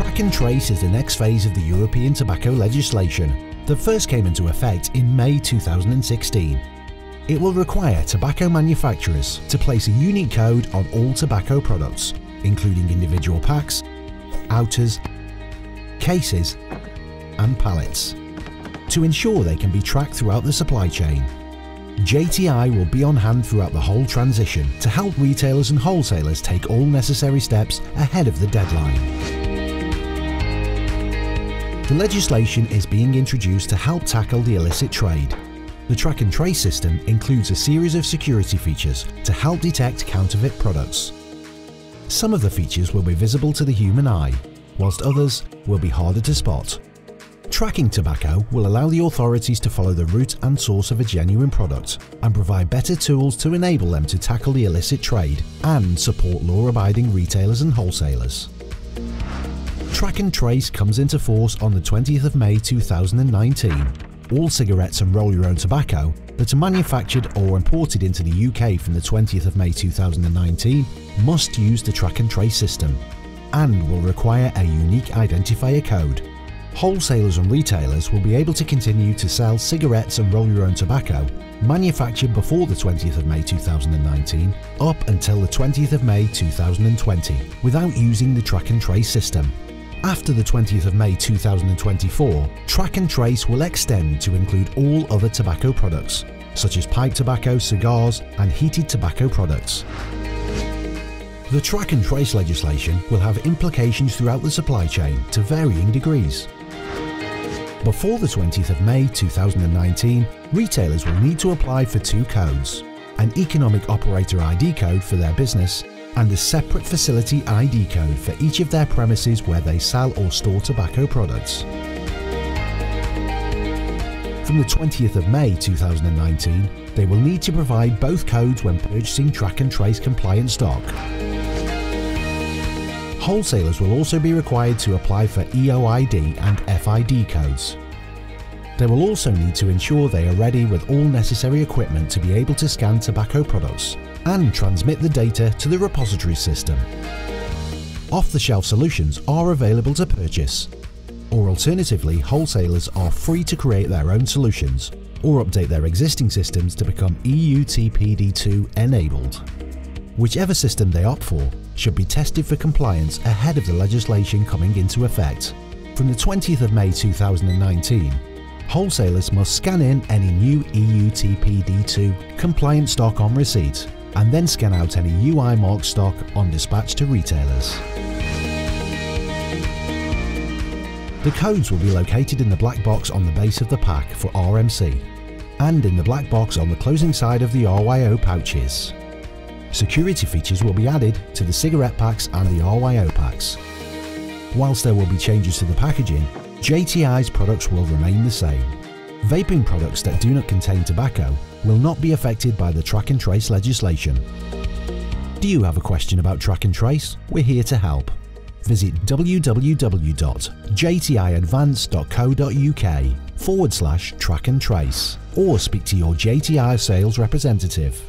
and trace is the next phase of the European tobacco legislation that first came into effect in May 2016. It will require tobacco manufacturers to place a unique code on all tobacco products, including individual packs, outers, cases and pallets, to ensure they can be tracked throughout the supply chain. JTI will be on hand throughout the whole transition to help retailers and wholesalers take all necessary steps ahead of the deadline. The legislation is being introduced to help tackle the illicit trade. The track and trace system includes a series of security features to help detect counterfeit products. Some of the features will be visible to the human eye, whilst others will be harder to spot. Tracking tobacco will allow the authorities to follow the route and source of a genuine product and provide better tools to enable them to tackle the illicit trade and support law-abiding retailers and wholesalers. Track and Trace comes into force on the 20th of May 2019. All cigarettes and roll-your-own tobacco that are manufactured or imported into the UK from the 20th of May 2019 must use the Track and Trace system and will require a unique identifier code wholesalers and retailers will be able to continue to sell cigarettes and roll your own tobacco manufactured before the 20th of May 2019 up until the 20th of May 2020 without using the track and trace system. After the 20th of May 2024, track and trace will extend to include all other tobacco products, such as pipe tobacco, cigars and heated tobacco products. The track and trace legislation will have implications throughout the supply chain to varying degrees. Before the 20th of May 2019, retailers will need to apply for two codes, an Economic Operator ID code for their business and a separate facility ID code for each of their premises where they sell or store tobacco products. From the 20th of May 2019, they will need to provide both codes when purchasing track and trace compliant stock. Wholesalers will also be required to apply for EOID and FID codes. They will also need to ensure they are ready with all necessary equipment to be able to scan tobacco products and transmit the data to the repository system. Off-the-shelf solutions are available to purchase, or alternatively wholesalers are free to create their own solutions or update their existing systems to become EU TPD2 enabled. Whichever system they opt for should be tested for compliance ahead of the legislation coming into effect. From the 20th of May 2019, wholesalers must scan in any new EU TPD2 compliant stock on receipt and then scan out any UI marked stock on dispatch to retailers. The codes will be located in the black box on the base of the pack for RMC and in the black box on the closing side of the RYO pouches. Security features will be added to the cigarette packs and the RYO packs. Whilst there will be changes to the packaging, JTI's products will remain the same. Vaping products that do not contain tobacco will not be affected by the track and trace legislation. Do you have a question about track and trace? We're here to help. Visit www.jtiadvance.co.uk forward slash track and trace or speak to your JTI sales representative.